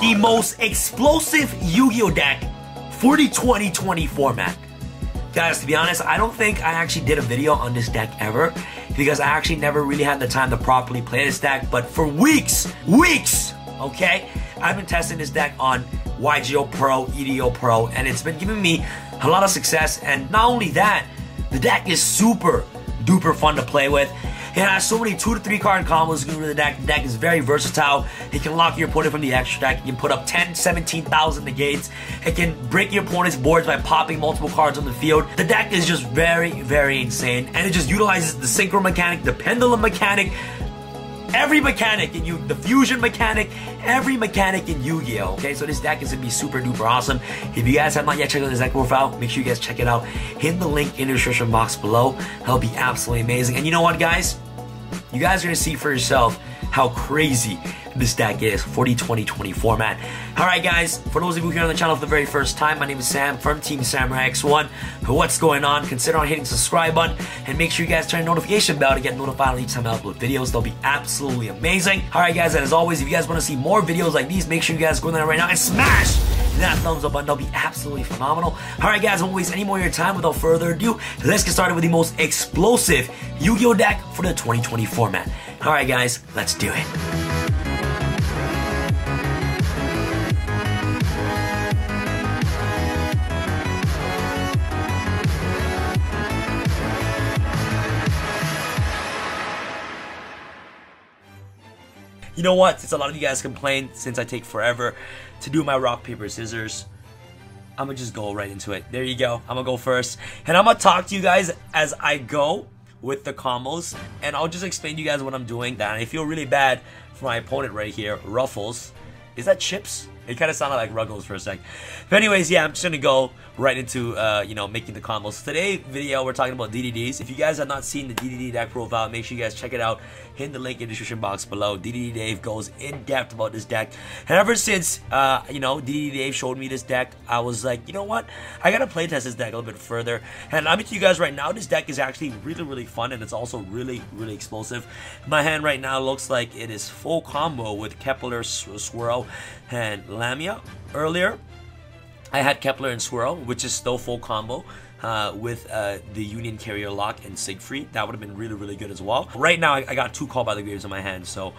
the most explosive Yu-Gi-Oh deck for the 2020 format. Guys, to be honest, I don't think I actually did a video on this deck ever because I actually never really had the time to properly play this deck. But for weeks, weeks, okay, I've been testing this deck on YGO Pro, EDO Pro, and it's been giving me a lot of success. And not only that, the deck is super duper fun to play with. It has so many two to three card combos going the deck. The deck is very versatile. It can lock your opponent from the extra deck. It can put up 10, 17,000 negates. It can break your opponent's boards by popping multiple cards on the field. The deck is just very, very insane. And it just utilizes the synchro mechanic, the pendulum mechanic, every mechanic in you, the fusion mechanic, every mechanic in Yu-Gi-Oh! Okay, so this deck is gonna be super duper awesome. If you guys have not yet checked out this deck profile, make sure you guys check it out. Hit the link in the description box below. That'll be absolutely amazing. And you know what, guys? You guys are gonna see for yourself how crazy this deck is 40 20 20 format. Alright guys, for those of you here on the channel for the very first time, my name is Sam from Team Samurai X1. What's going on? Consider on hitting the subscribe button and make sure you guys turn notification bell to get notified each time I upload videos. They'll be absolutely amazing. Alright guys, and as always, if you guys want to see more videos like these, make sure you guys go there right now and smash that thumbs up button. That'll be absolutely phenomenal. Alright guys, I won't waste any more of your time. Without further ado, let's get started with the most explosive Yu-Gi-Oh! deck for the 2020 format. Alright guys, let's do it. You know what? Since a lot of you guys complain, since I take forever to do my rock, paper, scissors, I'm gonna just go right into it. There you go. I'm gonna go first. And I'm gonna talk to you guys as I go with the combos. And I'll just explain to you guys what I'm doing. That I feel really bad for my opponent right here, Ruffles. Is that Chips? It kind of sounded like Ruggles for a sec. But anyways, yeah, I'm just gonna go right into, uh, you know, making the combos. Today video, we're talking about DDDs. If you guys have not seen the DDD deck profile, make sure you guys check it out. Hit the link in the description box below. DDD Dave goes in depth about this deck. And ever since, uh, you know, DDD Dave showed me this deck, I was like, you know what? I gotta play test this deck a little bit further. And I'm to you guys right now, this deck is actually really, really fun and it's also really, really explosive. My hand right now looks like it is full combo with Kepler Swirl and Lamia. Earlier, I had Kepler and Swirl, which is still full combo. Uh, with uh, the Union Carrier Lock and Siegfried. That would have been really, really good as well. Right now, I, I got two Call by the Graves in my hand, so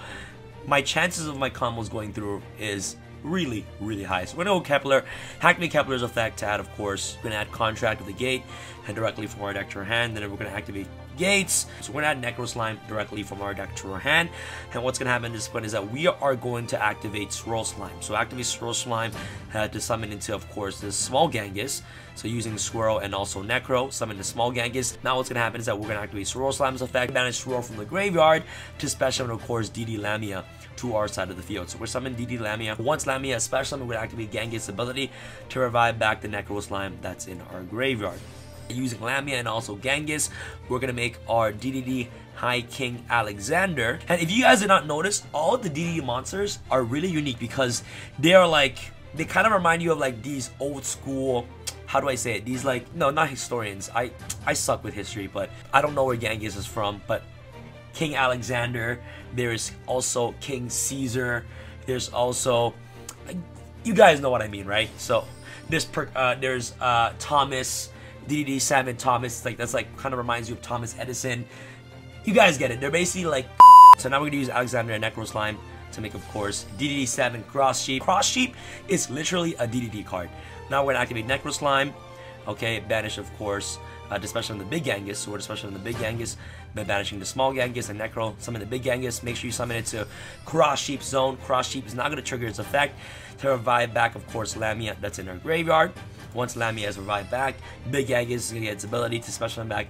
my chances of my combos going through is really, really high. So we're to go Kepler. Activate Kepler's effect to add, of course, we're going to add Contract with the Gate and directly from our deck to our hand. Then we're going to activate Gates. So we're to add Necro Slime directly from our deck to our hand. And what's to happen this point is that we are going to activate Swirl Slime. So activate Swirl Slime uh, to summon into, of course, this small Genghis. So using Swirl and also Necro, summon the small Genghis. Now what's to happen is that we're to activate Swirl Slime's effect, banish Swirl from the graveyard to special, of course, DD Lamia to our side of the field. So we're summoning DD Lamia. Once Lamia is special, we're to activate Genghis' ability to revive back the Necro Slime that's in our graveyard. Using Lamia and also Genghis, we're to make our DDD High King Alexander. And if you guys did not notice, all the DDD monsters are really unique because they are like, they kind of remind you of like these old school how do I say it? These like no, not historians. I I suck with history, but I don't know where Genghis is from. But King Alexander. There's also King Caesar. There's also you guys know what I mean, right? So there's uh, there's uh, Thomas DDD Seven Thomas. Like that's like kind of reminds you of Thomas Edison. You guys get it. They're basically like. So now we're gonna use Alexander and Necro Slime to make, of course, DDD 7 Cross Sheep. Cross Sheep is literally a DDD card. Now we're gonna activate Necro Slime. Okay, banish, of course, uh, especially on the big Genghis, we're especially on the big Genghis, by banishing the small Genghis and Necro, summon the big Genghis, make sure you summon it to Cross Sheep Zone. Cross Sheep is not going to trigger its effect to revive back, of course, Lamia that's in our graveyard. Once Lamia is revived back, Big Genghis is going to get its ability to special back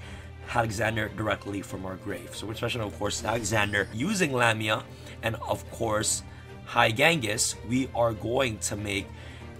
Alexander directly from our grave. So we're special, of course, Alexander using Lamia and, of course, High Genghis, we are going to make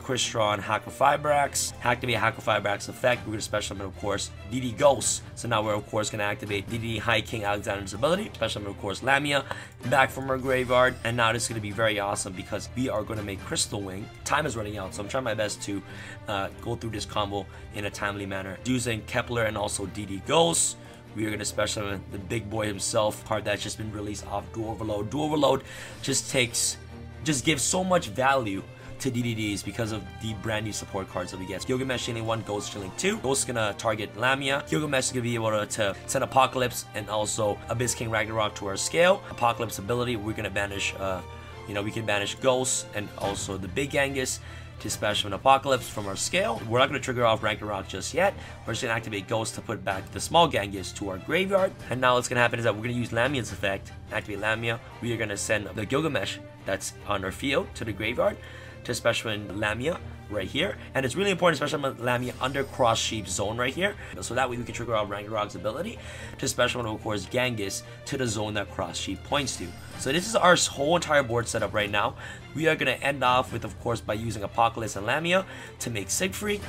Crystron Halqifibrax. Activate Halqifibrax effect. We're going to special summon, of course, DD Ghost. So now we're, of course, going to activate DD High King Alexander's ability. Special summon, of course, Lamia back from her graveyard. And now this is going to be very awesome because we are going to make Crystal Wing. Time is running out, so I'm trying my best to uh, go through this combo in a timely manner. Using Kepler and also DD Ghost. We are going to special summon the big boy himself, card that's just been released off Duel Overload. Duel Overload just takes, just gives so much value to DDDs because of the brand new support cards that we get. Gilgamesh Shielding 1, Ghost Shielding 2. Ghost is gonna target Lamia. Gilgamesh is gonna be able to, send Apocalypse and also Abyss King Ragnarok to our scale. Apocalypse ability, we're gonna banish, uh, you know, we can banish Ghosts and also the Big Genghis to special an Apocalypse from our scale. We're not going to trigger off Ragnarok just yet. We're just going to activate Ghost to put back the small Genghis to our graveyard. And now what's going to happen is that we're going to use Lamia's effect, activate Lamia. We are going to send the Gilgamesh that's on our field to the graveyard to special in Lamia right here. And it's really important, with Lamia under cross sheep zone right here. So that way we can trigger out Ragnarok's ability to special of course Genghis to the zone that cross sheep points to. So this is our whole entire board setup right now. We are going to end off with, of course, by using Apocalypse and Lamia to make Siegfried.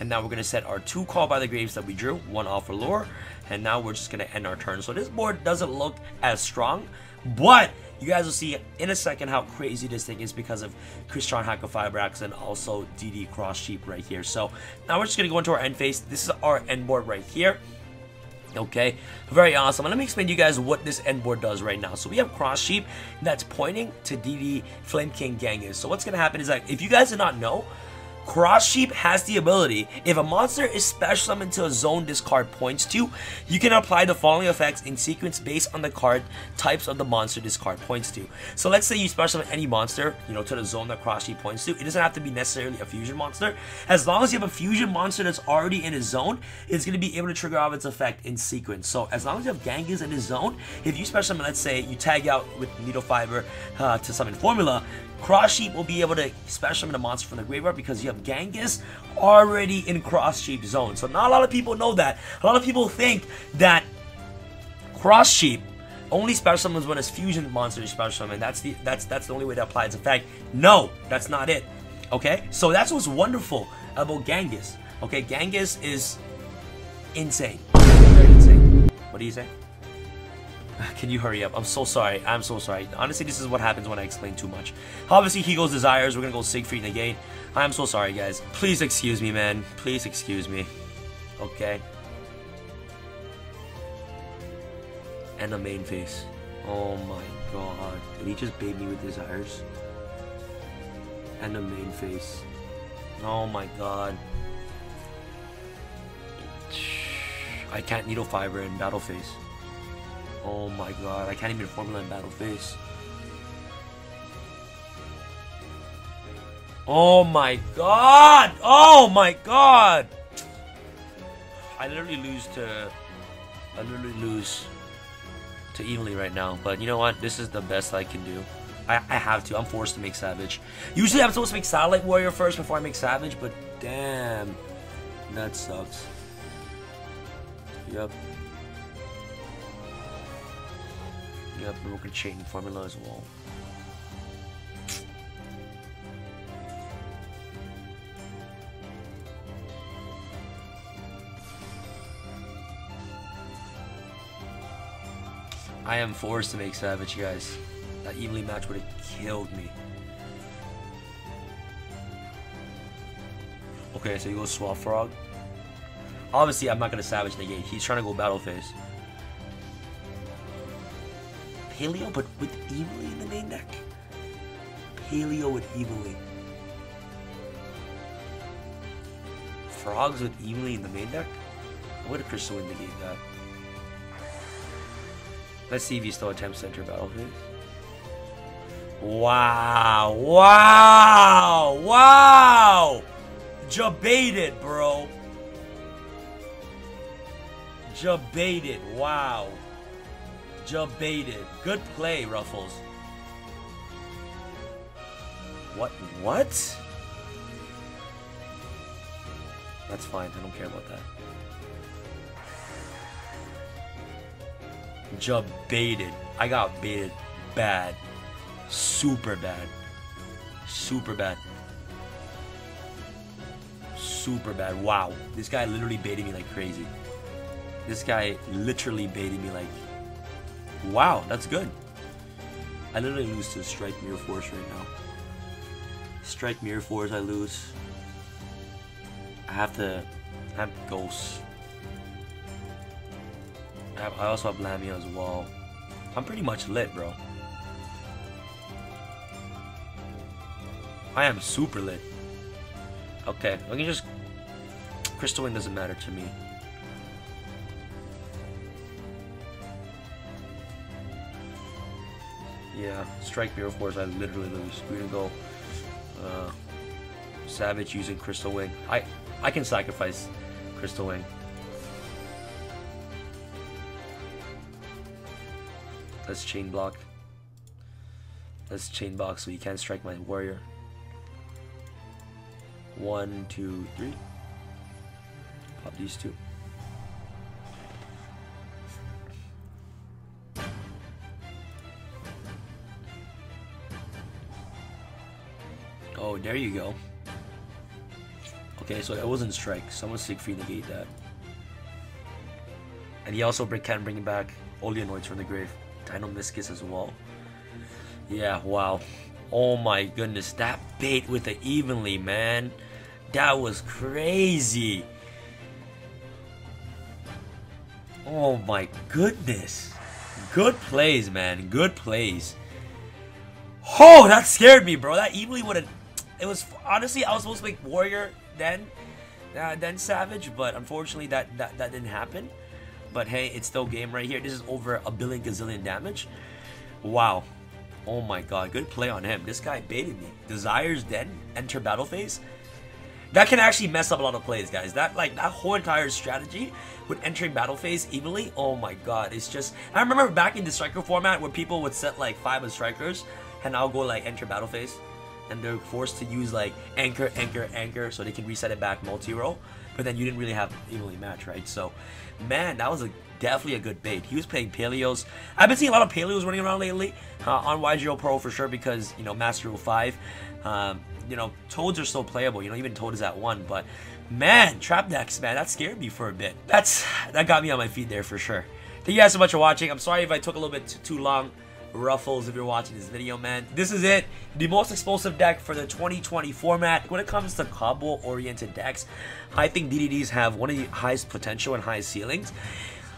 And now we're going to set our two Call by the Graves that we drew, one off for lore. And now we're just going to end our turn. So this board doesn't look as strong, but you guys will see in a second how crazy this thing is because of Crystron Halqifibrax and also DD Cross Sheep right here. So now we're just going to go into our end phase. This is our end board right here. Okay, very awesome. And let me explain to you guys what this end board does right now. So we have Cross Sheep that's pointing to DD Flame King Genghis. So what's going to happen is like, if you guys did not know, Cross Sheep has the ability, if a monster is special summoned to a zone this card points to, you can apply the following effects in sequence based on the card types of the monster this card points to. So let's say you special summon any monster, you know, to the zone that Cross Sheep points to. It doesn't have to be necessarily a fusion monster. As long as you have a fusion monster that's already in his zone, it's going to be able to trigger off its effect in sequence. So as long as you have Genghis in his zone, if you special summon, let's say you tag out with Needle Fiber uh, to summon Formula, Cross Sheep will be able to special summon a monster from the graveyard because you have Genghis already in Cross Sheep zone. So not a lot of people know that. A lot of people think that Cross Sheep only special summons when it's fusion monster special summon. That's the that's that's the only way to apply its fact, No, that's not it. Okay, so that's what's wonderful about Genghis. Okay, Genghis is insane. Very insane. What do you say? Can you hurry up? I'm so sorry. I'm so sorry. Honestly, this is what happens when I explain too much. Obviously, he goes desires. We're gonna go Siegfried negate. I'm so sorry, guys. Please excuse me, man. Please excuse me. Okay. And the main face. Oh my god. Did he just bait me with desires? And the main face. Oh my god. I can't needle fiber in battle phase. Oh my god, I can't even formula in battle face. Oh my god! Oh my god! I literally lose to... I literally lose to evenly right now. But you know what? This is the best I can do. I, I have to. I'm forced to make Savage. Usually I'm supposed to make Satellite Warrior first before I make Savage, but damn. That sucks. Yep. Yep, broken chain formula as well. I am forced to make Savage, guys. That evenly match would have killed me. Okay, so you go Swap Frog. Obviously, I'm not going to Savage the negate. He's trying to go Battle Phase. Paleo, but with Evely in the main deck. Paleo with Evely. Frogs with Evely in the main deck? I would have Crystal indicate that. Let's see if he still attempts to enter battlefield. Wow! Wow! Wow! Jebaited, bro. Jebaited. Wow. Jebaited. Good play, Ruffles. What? What? That's fine. I don't care about that. Jebaited. I got baited bad. Super bad. Super bad. Super bad. Wow. This guy literally baited me like crazy. This guy literally baited me like Wow, that's good. I literally lose to Strike Mirror Force right now. Strike Mirror Force, I lose. I have to have Ghosts. I, also have Lamia as well. I'm pretty much lit, bro. I am super lit. Okay, let me just... Crystal Wing doesn't matter to me. Yeah, Strike Mirror Force, I literally lose. Go uh, Savage using Crystal Wing. I, I can sacrifice Crystal Wing. Let's chain block. Let's chain block so you can't strike my warrior. One, two, three. Pop these two. Oh, there you go. Okay, so that wasn't strike. Someone Siegfried negate that. And he also can bring back Olenoides from the grave. Dinomischus as well. Yeah, wow. Oh my goodness, that bait with the evenly, man. That was crazy. Oh my goodness. Good plays, man. Good plays. Oh, that scared me, bro. That evenly would have... It was... Honestly, I was supposed to make Warrior then, uh, then Savage, but unfortunately that, that, that didn't happen. But hey, it's still game right here. This is over a billion gazillion damage. Wow. Oh my god, good play on him. This guy baited me. Desires then enter battle phase. That can actually mess up a lot of plays, guys. That like that whole entire strategy with entering battle phase evenly. Oh my god, it's just. I remember back in the striker format where people would set like five of strikers, and I'll go like enter battle phase, and they're forced to use like anchor, anchor, anchor, so they can reset it back multi-roll. But then you didn't really have evenly match, right? So, man, that was a definitely a good bait. He was playing Paleos. I've been seeing a lot of Paleos running around lately uh, on YGO Pro for sure because, you know, Master Rule 5. Um, you know, Toads are still playable. You know, even Toad is at 1. But, man, Trap decks, man, that scared me for a bit. That's That got me on my feet there for sure. Thank you guys so much for watching. I'm sorry if I took a little bit too long. Ruffles if you're watching this video, man. This is it. The most explosive deck for the 2020 format. When it comes to combo-oriented decks, I think DDDs have one of the highest potential and highest ceilings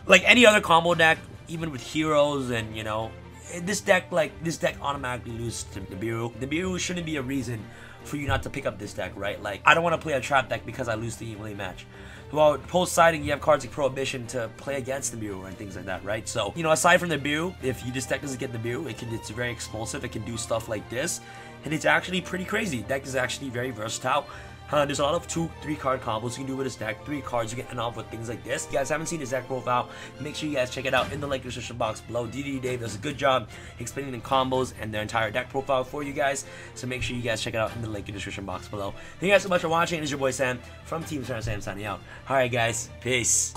like any other combo deck, even with heroes and you know, eh, this deck like this deck automatically loses to Nibiru. Nibiru shouldn't be a reason for you not to pick up this deck, right? Like I don't want to play a trap deck because I lose the evenly match. Well, post siding, you have cards like Prohibition to play against the Nibiru and things like that, right? So, you know, aside from the Nibiru, if you deck doesn't get the Nibiru, it can it's very explosive. It can do stuff like this, and it's actually pretty crazy. Deck is actually very versatile. Uh, there's a lot of two, three card combos you can do with this deck. Three cards you can end off with things like this. If you guys haven't seen his deck profile, make sure you guys check it out in the link in the description box below. DD Dave does a good job explaining the combos and their entire deck profile for you guys. So make sure you guys check it out in the link in the description box below. Thank you guys so much for watching. It is your boy Sam from Team Sam Sam signing out. Alright guys, peace.